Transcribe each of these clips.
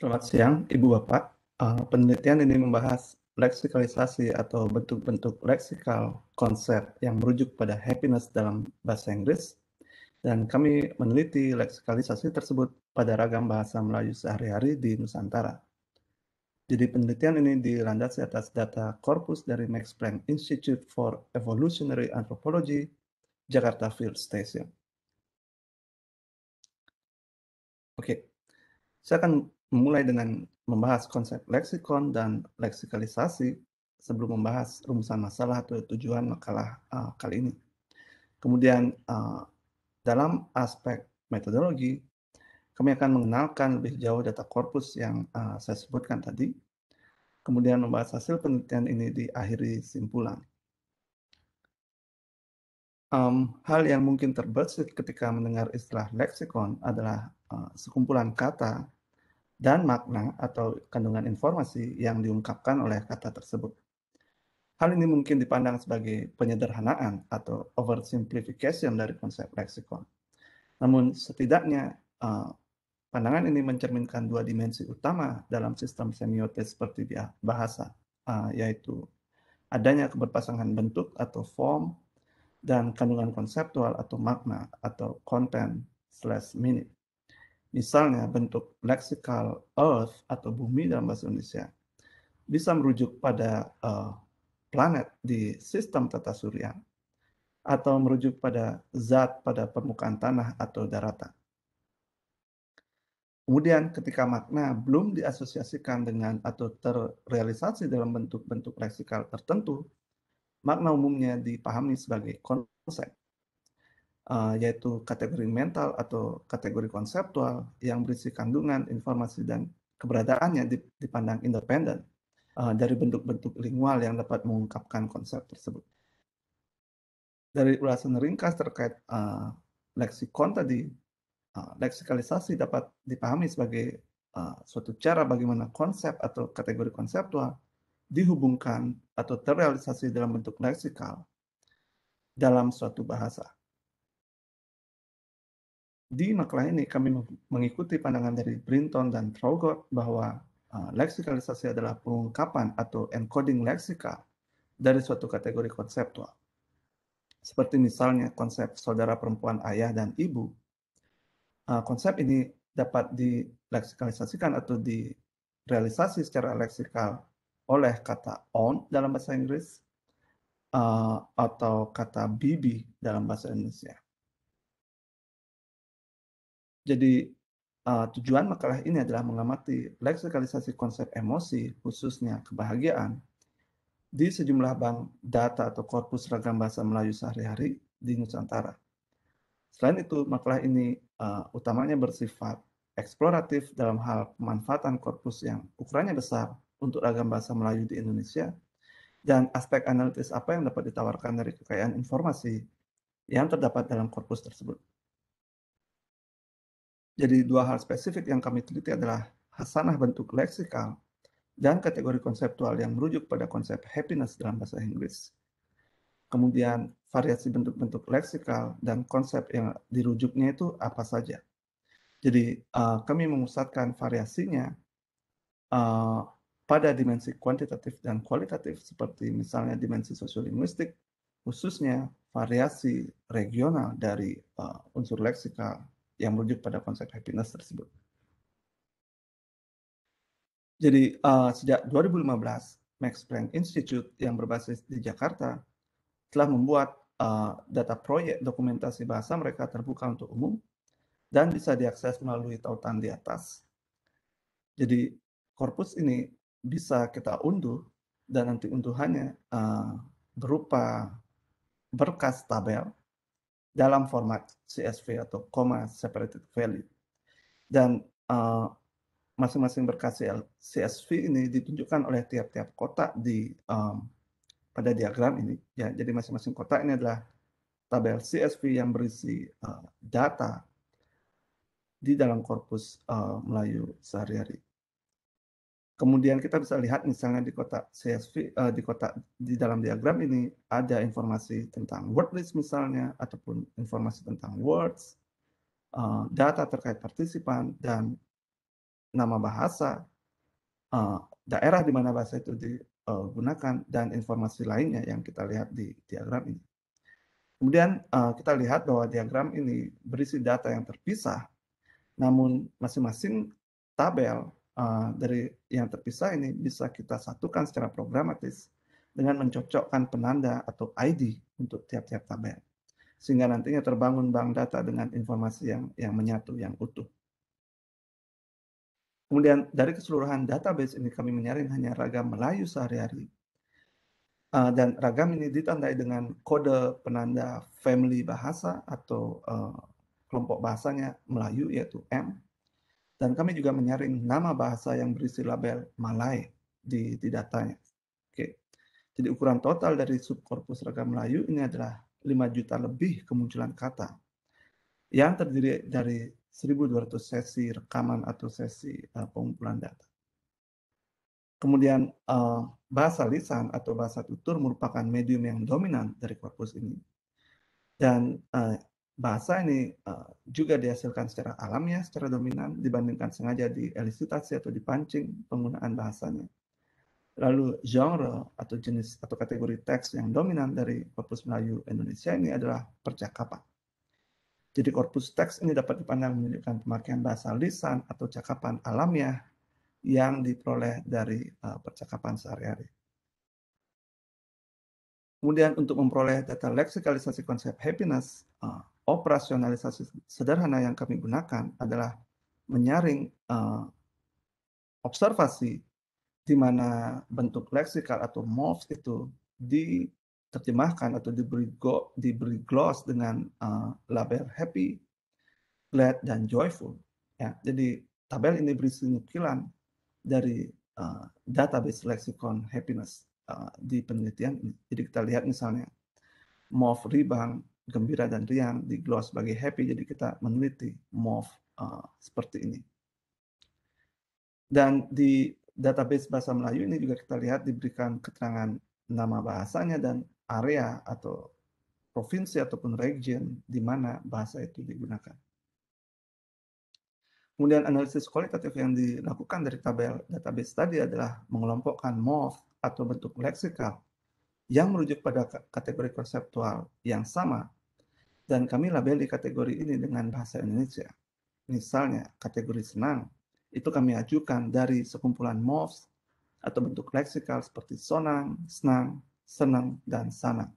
Selamat siang, Ibu Bapak. Uh, penelitian ini membahas leksikalisasi atau bentuk-bentuk leksikal konsep yang merujuk pada happiness dalam bahasa Inggris. Dan kami meneliti leksikalisasi tersebut pada ragam bahasa Melayu sehari-hari di Nusantara. Jadi penelitian ini dilandasi atas data korpus dari Max Planck Institute for Evolutionary Anthropology, Jakarta Field Station. Oke, saya akan memulai dengan membahas konsep leksikon dan leksikalisasi sebelum membahas rumusan masalah atau tujuan makalah uh, kali ini. Kemudian uh, dalam aspek metodologi, kami akan mengenalkan lebih jauh data korpus yang uh, saya sebutkan tadi. Kemudian membahas hasil penelitian ini diakhiri simpulan. Um, hal yang mungkin terbesit ketika mendengar istilah leksikon adalah uh, sekumpulan kata dan makna atau kandungan informasi yang diungkapkan oleh kata tersebut. Hal ini mungkin dipandang sebagai penyederhanaan atau oversimplification dari konsep leksikon. Namun setidaknya uh, pandangan ini mencerminkan dua dimensi utama dalam sistem semiotis seperti bahasa, uh, yaitu adanya keberpasangan bentuk atau form dan kandungan konseptual atau makna atau content slash meaning. Misalnya bentuk leksikal Earth atau bumi dalam bahasa Indonesia bisa merujuk pada uh, planet di sistem tata surya atau merujuk pada zat pada permukaan tanah atau daratan. Kemudian ketika makna belum diasosiasikan dengan atau terrealisasi dalam bentuk-bentuk leksikal tertentu, makna umumnya dipahami sebagai konsep uh, yaitu kategori mental atau kategori konseptual yang berisi kandungan, informasi, dan keberadaannya dipandang independen uh, dari bentuk-bentuk lingual yang dapat mengungkapkan konsep tersebut. Dari ulasan ringkas terkait uh, leksikon tadi, uh, leksikalisasi dapat dipahami sebagai uh, suatu cara bagaimana konsep atau kategori konseptual dihubungkan atau terrealisasi dalam bentuk leksikal dalam suatu bahasa. Di makalah ini kami mengikuti pandangan dari Brinton dan Traugott bahwa uh, leksikalisasi adalah pengungkapan atau encoding leksikal dari suatu kategori konseptual. Seperti misalnya konsep saudara perempuan ayah dan ibu. Uh, konsep ini dapat dileksikalisasikan atau direalisasi secara leksikal oleh kata on dalam bahasa Inggris uh, atau kata bibi dalam bahasa Indonesia. Jadi uh, tujuan makalah ini adalah mengamati leksikalisasi konsep emosi, khususnya kebahagiaan, di sejumlah bank data atau korpus ragam bahasa Melayu sehari-hari di Nusantara. Selain itu, makalah ini uh, utamanya bersifat eksploratif dalam hal pemanfaatan korpus yang ukurannya besar untuk ragam bahasa Melayu di Indonesia, dan aspek analitis apa yang dapat ditawarkan dari kekayaan informasi yang terdapat dalam korpus tersebut. Jadi dua hal spesifik yang kami teliti adalah hasanah bentuk leksikal dan kategori konseptual yang merujuk pada konsep happiness dalam bahasa Inggris. Kemudian variasi bentuk-bentuk leksikal dan konsep yang dirujuknya itu apa saja. Jadi uh, kami memusatkan variasinya uh, pada dimensi kuantitatif dan kualitatif seperti misalnya dimensi sosiolinguistik, khususnya variasi regional dari uh, unsur leksikal yang merujuk pada konsep happiness tersebut. Jadi uh, sejak 2015, Max Planck Institute yang berbasis di Jakarta telah membuat uh, data proyek dokumentasi bahasa mereka terbuka untuk umum dan bisa diakses melalui tautan di atas. Jadi korpus ini bisa kita unduh dan nanti unduhannya uh, berupa berkas tabel dalam format CSV atau comma separated value. Dan uh, masing-masing berkas CSV ini ditunjukkan oleh tiap-tiap kotak di um, pada diagram ini. Ya, jadi masing-masing kotak ini adalah tabel CSV yang berisi uh, data di dalam korpus uh, Melayu sehari-hari. Kemudian kita bisa lihat misalnya di kotak CSV uh, eh, di kotak di dalam diagram ini ada informasi tentang word list misalnya ataupun informasi tentang words, uh, data terkait partisipan dan nama bahasa, uh, daerah di mana bahasa itu digunakan, dan informasi lainnya yang kita lihat di diagram ini. Kemudian uh, kita lihat bahwa diagram ini berisi data yang terpisah, namun masing-masing tabel uh, dari yang terpisah ini bisa kita satukan secara programatis dengan mencocokkan penanda atau ID untuk tiap-tiap tabel. Sehingga nantinya terbangun bank data dengan informasi yang yang menyatu, yang utuh. Kemudian dari keseluruhan database ini kami menyaring hanya ragam Melayu sehari-hari Uh, dan ragam ini ditandai dengan kode penanda family bahasa atau uh, kelompok bahasanya Melayu yaitu M. Dan kami juga menyaring nama bahasa yang berisi label Malay di, di datanya. Oke. Jadi ukuran total dari subkorpus ragam Melayu ini adalah 5 juta lebih kemunculan kata yang terdiri dari 1200 sesi rekaman atau sesi uh, pengumpulan data. Kemudian uh, bahasa lisan atau bahasa tutur merupakan medium yang dominan dari korpus ini. Dan uh, bahasa ini uh, juga dihasilkan secara alamiah, secara dominan dibandingkan sengaja dielisitasi atau dipancing penggunaan bahasanya. Lalu genre atau jenis atau kategori teks yang dominan dari korpus Melayu Indonesia ini adalah percakapan. Jadi korpus teks ini dapat dipandang menunjukkan pemakaian bahasa lisan atau cakapan alamiah yang diperoleh dari uh, percakapan sehari-hari. Kemudian untuk memperoleh data leksikalisasi konsep happiness, uh, operasionalisasi sederhana yang kami gunakan adalah menyaring uh, observasi di mana bentuk leksikal atau morphs itu diterjemahkan atau diberi, go, diberi gloss dengan uh, label happy, glad, dan joyful. Ya, jadi tabel ini berisi nukilan dari uh, database lexicon happiness uh, di penelitian ini. Jadi kita lihat misalnya MOV ribang, gembira dan riang di gloss sebagai happy, jadi kita meneliti MOV uh, seperti ini. Dan di database bahasa Melayu ini juga kita lihat diberikan keterangan nama bahasanya dan area atau provinsi ataupun region di mana bahasa itu digunakan. Kemudian analisis kualitatif yang dilakukan dari tabel database tadi adalah mengelompokkan morph atau bentuk leksikal yang merujuk pada kategori konseptual yang sama dan kami labeli kategori ini dengan bahasa Indonesia. Misalnya, kategori senang itu kami ajukan dari sekumpulan morphs atau bentuk leksikal seperti sonang, senang, senang, dan sanang.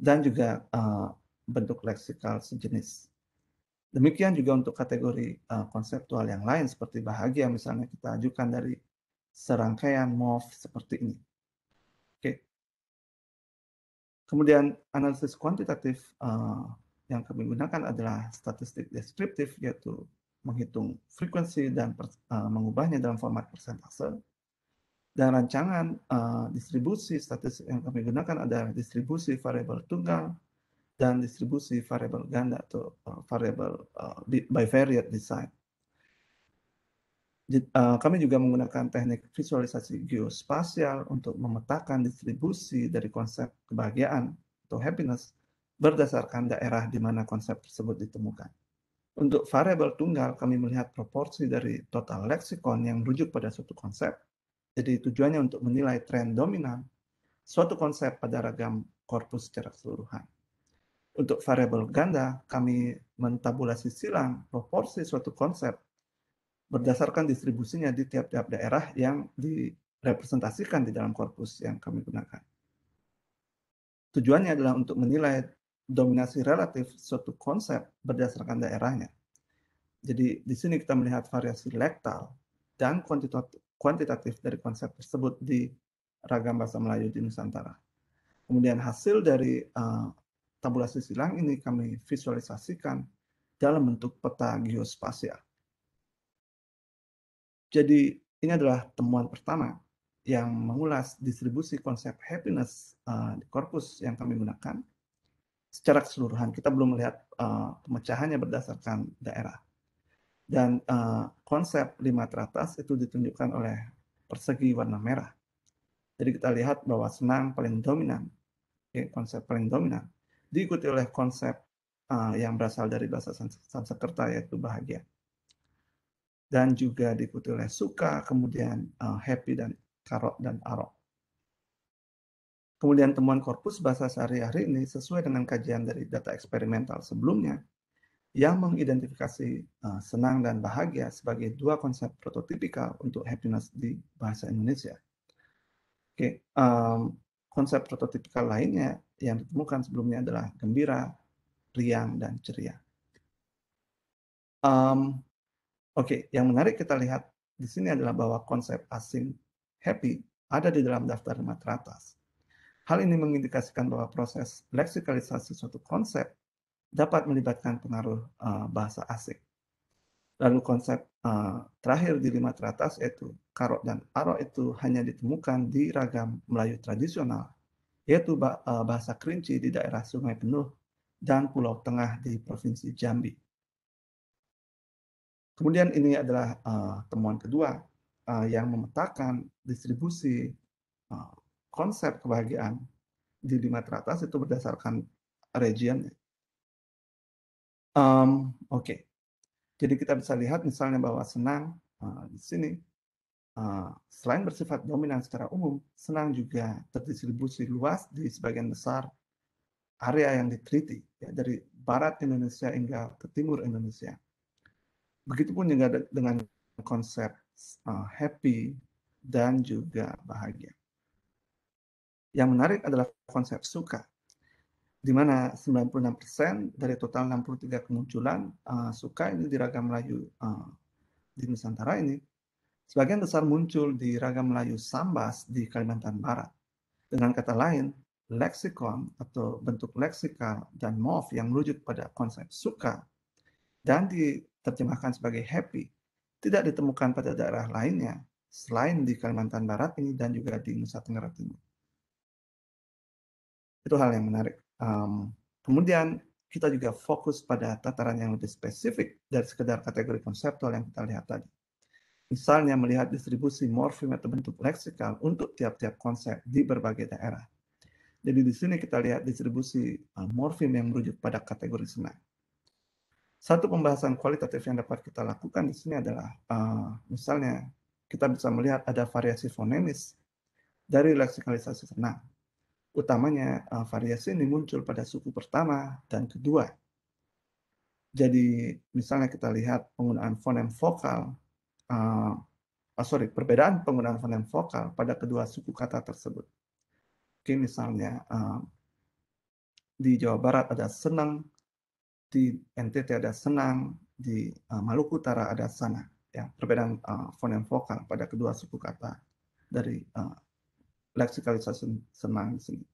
Dan juga uh, bentuk leksikal sejenis. Demikian juga untuk kategori uh, konseptual yang lain seperti bahagia misalnya kita ajukan dari serangkaian MOV seperti ini. Oke. Kemudian analisis kuantitatif uh, yang kami gunakan adalah statistik deskriptif yaitu menghitung frekuensi dan uh, mengubahnya dalam format persentase. Dan rancangan uh, distribusi statistik yang kami gunakan adalah distribusi variabel tunggal, dan distribusi variabel ganda atau variabel uh, bivariate design. Uh, kami juga menggunakan teknik visualisasi geospasial untuk memetakan distribusi dari konsep kebahagiaan atau happiness berdasarkan daerah di mana konsep tersebut ditemukan. Untuk variabel tunggal, kami melihat proporsi dari total leksikon yang merujuk pada suatu konsep. Jadi tujuannya untuk menilai tren dominan suatu konsep pada ragam korpus secara keseluruhan. Untuk variabel ganda, kami mentabulasi silang proporsi suatu konsep berdasarkan distribusinya di tiap-tiap daerah yang direpresentasikan di dalam korpus yang kami gunakan. Tujuannya adalah untuk menilai dominasi relatif suatu konsep berdasarkan daerahnya. Jadi di sini kita melihat variasi lektal dan kuantitatif dari konsep tersebut di ragam bahasa Melayu di Nusantara. Kemudian hasil dari uh, tabulasi silang ini kami visualisasikan dalam bentuk peta geospasial. Jadi ini adalah temuan pertama yang mengulas distribusi konsep happiness uh, di korpus yang kami gunakan. Secara keseluruhan kita belum melihat uh, pemecahannya berdasarkan daerah. Dan uh, konsep lima teratas itu ditunjukkan oleh persegi warna merah. Jadi kita lihat bahwa senang paling dominan, okay, konsep paling dominan diikuti oleh konsep uh, yang berasal dari bahasa Sanskerta yaitu bahagia. Dan juga diikuti oleh suka, kemudian uh, happy dan karok dan arok. Kemudian temuan korpus bahasa sehari-hari ini sesuai dengan kajian dari data eksperimental sebelumnya yang mengidentifikasi uh, senang dan bahagia sebagai dua konsep prototipikal untuk happiness di bahasa Indonesia. Oke, okay, um, konsep prototipikal lainnya yang ditemukan sebelumnya adalah gembira, riang, dan ceria. Um, Oke, yang menarik kita lihat di sini adalah bahwa konsep asing happy ada di dalam daftar lima teratas. Hal ini mengindikasikan bahwa proses leksikalisasi suatu konsep dapat melibatkan pengaruh uh, bahasa asing. Lalu konsep uh, terakhir di lima teratas yaitu karok dan arok itu hanya ditemukan di ragam Melayu tradisional, yaitu uh, bahasa Kerinci di daerah Sungai Penuh dan Pulau Tengah di Provinsi Jambi. Kemudian ini adalah uh, temuan kedua uh, yang memetakan distribusi uh, konsep kebahagiaan di lima teratas itu berdasarkan region. Um, Oke, okay. jadi kita bisa lihat misalnya bahwa senang uh, di sini uh, selain bersifat dominan secara umum, senang juga terdistribusi luas di sebagian besar area yang diteliti, ya, dari barat Indonesia hingga ke timur Indonesia. Begitupun juga dengan konsep uh, happy dan juga bahagia. Yang menarik adalah konsep suka, di mana 96% dari total 63 kemunculan uh, suka ini di ragam Melayu uh, di Nusantara ini, sebagian besar muncul di ragam Melayu Sambas di Kalimantan Barat. Dengan kata lain, leksikon atau bentuk leksikal dan morf yang merujuk pada konsep suka dan diterjemahkan sebagai happy tidak ditemukan pada daerah lainnya selain di Kalimantan Barat ini dan juga di Nusa Tenggara Timur. Itu hal yang menarik. Um, kemudian kita juga fokus pada tataran yang lebih spesifik dari sekedar kategori konseptual yang kita lihat tadi. Misalnya melihat distribusi morfem atau bentuk leksikal untuk tiap-tiap konsep di berbagai daerah. Jadi di sini kita lihat distribusi uh, morfem yang merujuk pada kategori senang. Satu pembahasan kualitatif yang dapat kita lakukan di sini adalah uh, misalnya kita bisa melihat ada variasi fonemis dari leksikalisasi senang utamanya uh, variasi ini muncul pada suku pertama dan kedua. Jadi misalnya kita lihat penggunaan fonem vokal, uh, oh sorry, perbedaan penggunaan fonem vokal pada kedua suku kata tersebut. Oke, misalnya uh, di Jawa Barat ada senang, di NTT ada senang, di uh, Maluku Utara ada sana. Ya, perbedaan uh, fonem vokal pada kedua suku kata dari uh, leksikalisasi senang di sini.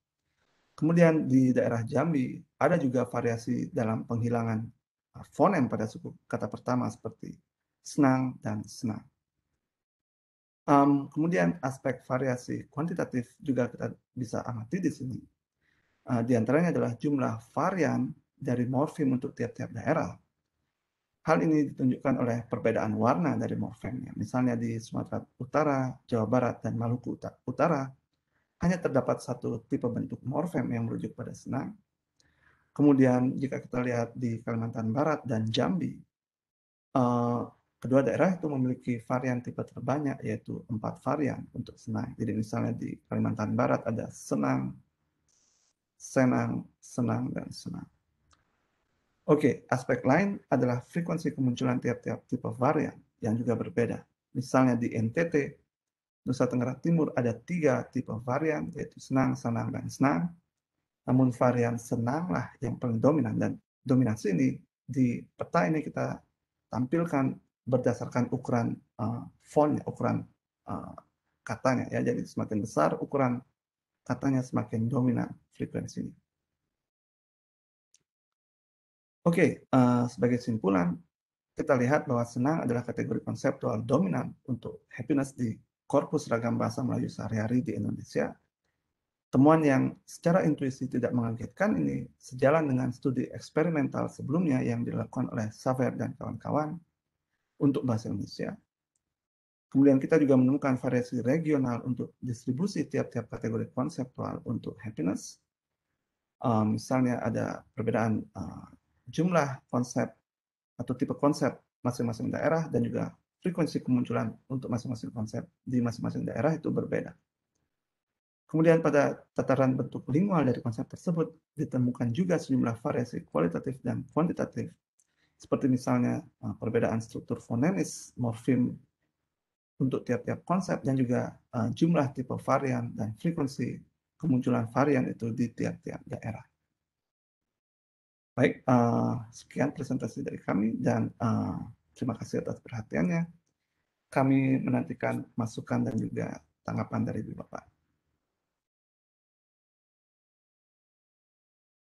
Kemudian di daerah Jambi ada juga variasi dalam penghilangan uh, fonem pada suku kata pertama seperti senang dan senang. Um, kemudian aspek variasi kuantitatif juga kita bisa amati di sini. Uh, di antaranya adalah jumlah varian dari morfem untuk tiap-tiap daerah. Hal ini ditunjukkan oleh perbedaan warna dari morfemnya. Misalnya di Sumatera Utara, Jawa Barat, dan Maluku Utara, hanya terdapat satu tipe bentuk morfem yang merujuk pada senang. Kemudian jika kita lihat di Kalimantan Barat dan Jambi, uh, kedua daerah itu memiliki varian tipe terbanyak yaitu empat varian untuk senang. Jadi misalnya di Kalimantan Barat ada senang, senang, senang, dan senang. Oke, aspek lain adalah frekuensi kemunculan tiap-tiap tipe varian yang juga berbeda. Misalnya di NTT, Nusa Tenggara Timur ada tiga tipe varian, yaitu senang, senang, dan senang. Namun varian senanglah yang paling dominan dan dominasi ini di peta ini kita tampilkan berdasarkan ukuran uh, font, ukuran uh, katanya ya. Jadi semakin besar ukuran katanya semakin dominan frekuensinya. Oke, okay, uh, sebagai simpulan kita lihat bahwa senang adalah kategori konseptual dominan untuk happiness di korpus ragam bahasa Melayu sehari-hari di Indonesia, temuan yang secara intuisi tidak mengagetkan ini sejalan dengan studi eksperimental sebelumnya yang dilakukan oleh Saver dan kawan-kawan untuk bahasa Indonesia. Kemudian kita juga menemukan variasi regional untuk distribusi tiap-tiap kategori konseptual untuk happiness. Uh, misalnya ada perbedaan uh, jumlah konsep atau tipe konsep masing-masing daerah dan juga frekuensi kemunculan untuk masing-masing konsep di masing-masing daerah itu berbeda. Kemudian pada tataran bentuk lingual dari konsep tersebut ditemukan juga sejumlah variasi kualitatif dan kuantitatif, seperti misalnya uh, perbedaan struktur fonemis, morfem untuk tiap-tiap konsep dan juga uh, jumlah tipe varian dan frekuensi kemunculan varian itu di tiap-tiap daerah. Baik, uh, sekian presentasi dari kami dan uh, terima kasih atas perhatiannya. Kami menantikan masukan dan juga tanggapan dari Bapak.